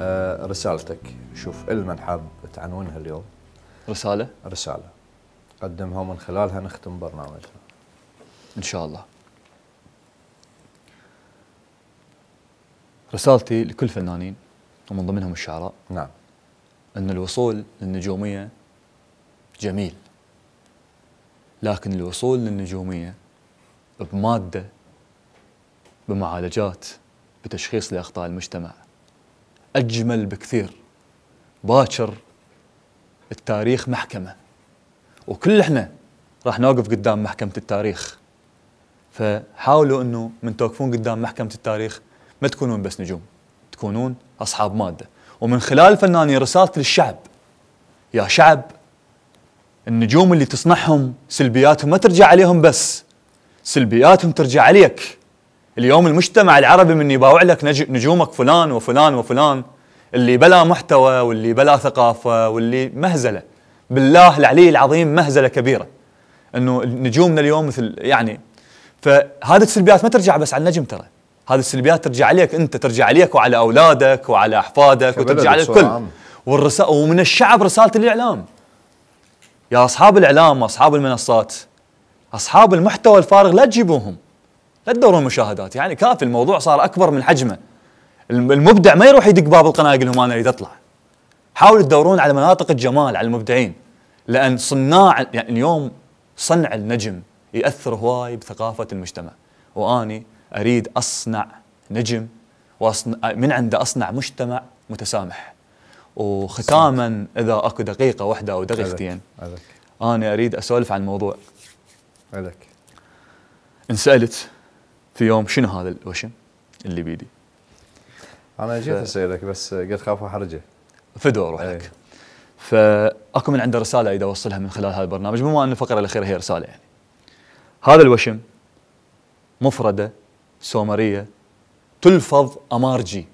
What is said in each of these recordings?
آه رسالتك. شوف المن حاب تعنونها اليوم. رسالة؟ رسالة. قدمها ومن خلالها نختم برنامجنا. إن شاء الله. رسالتي لكل فنانين ومن ضمنهم الشعراء. نعم. إن الوصول للنجومية جميل. لكن الوصول للنجومية بمادة بمعالجات بتشخيص لأخطاء المجتمع. أجمل بكثير. باكر التاريخ محكمة وكل إحنا راح نوقف قدام محكمة التاريخ. فحاولوا إنه من توقفون قدام محكمة التاريخ ما تكونون بس نجوم تكونون أصحاب مادة. ومن خلال فناني رسالتي للشعب يا شعب النجوم اللي تصنعهم سلبياتهم ما ترجع عليهم بس سلبياتهم ترجع عليك. اليوم المجتمع العربي من يباوع لك نجومك فلان وفلان وفلان اللي بلا محتوى واللي بلا ثقافة واللي مهزلة. بالله العلي العظيم مهزلة كبيرة. إنه نجومنا اليوم مثل يعني فهذه السلبيات ما ترجع بس على النجم ترى. هذه السلبيات ترجع عليك أنت ترجع عليك وعلى أولادك وعلى أحفادك وترجع على الكل ومن الشعب رسالة الإعلام. يا أصحاب الإعلام واصحاب المنصات أصحاب المحتوى الفارغ لا تجيبوهم. لا تدورون مشاهدات يعني كافي الموضوع صار أكبر من حجمه. المبدع ما يروح يدق باب القناة يقول لهم أنا أريد أطلع حاولوا تدورون على مناطق الجمال على المبدعين لأن صناع يعني اليوم صنع النجم يأثر هواي بثقافه المجتمع. وأني أريد أصنع نجم وأصنع من عنده أصنع مجتمع متسامح. وختاما إذا أكو دقيقة واحدة أو دقيقتين أنا أريد أسولف عن موضوع عليك انسالت في يوم شنو هذا الوشم اللي بيدي؟ أنا جيت ف... أسألك بس قلت خاف أحرجه. فدوا أروح لك فأكو من عنده رسالة أريد أوصلها من خلال هذا البرنامج بما أن الفقرة الأخيرة هي رسالة يعني. هذا الوشم مفردة سومرية تلفظ أمارجي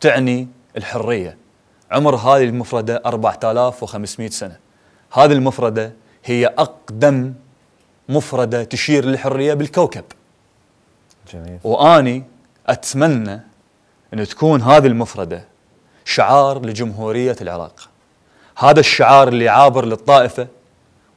تعني الحرية. عمر هذه المفردة 4500 سنة. هذه المفردة هي أقدم مفردة تشير للحرية بالكوكب. جميل. واني اتمنى أن تكون هذه المفردة شعار لجمهورية العراق. هذا الشعار اللي عابر للطائفة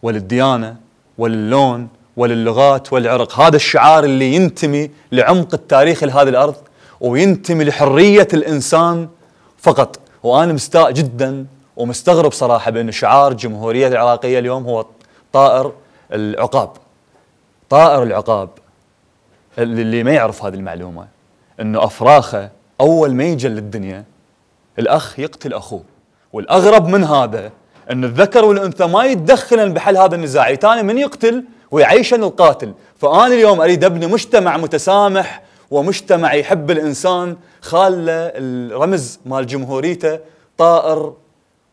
وللديانة وللون وللغات والعرق. هذا الشعار اللي ينتمي لعمق التاريخ لهذه الأرض وينتمي لحرية الإنسان فقط. وأنا مستاء جدا ومستغرب صراحة بأن شعار الجمهورية العراقية اليوم هو طائر العقاب. طائر العقاب. اللي ما يعرف هذه المعلومة أنه أفراخه أول ما يجي للدنيا الأخ يقتل أخوه. والأغرب من هذا إن الذكر والأنثى ما يتدخلن بحل هذا النزاع. ثاني من يقتل ويعيشن القاتل. فأنا اليوم أريد أبني مجتمع متسامح ومجتمع يحب الإنسان خاله الرمز مال جمهوريته طائر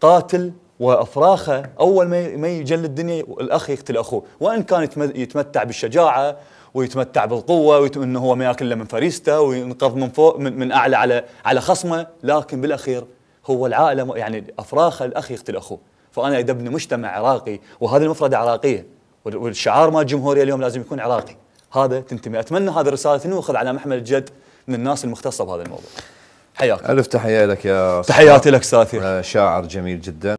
قاتل وأفراخه أول ما يجي للدنيا الأخ يقتل أخوه. وإن كان يتمتع بالشجاعة ويتمتع بالقوة وانه هو ما يأكل من فريسته وينقض من فوق من, من أعلى على على خصمه لكن بالأخير هو العائله يعني افراخ الأخ يقتل أخوه. فأنا اريد ابني مجتمع عراقي وهذه المفردة عراقية. والشعار مال الجمهوريه اليوم لازم يكون عراقي. هذا تنتمي. أتمنى هذه الرسالة تنوخذ على محمل الجد من الناس المختصه بهذا الموضوع. حياك. ألف تحية لك يا تحياتي لك أستاذ شاعر جميل جدا.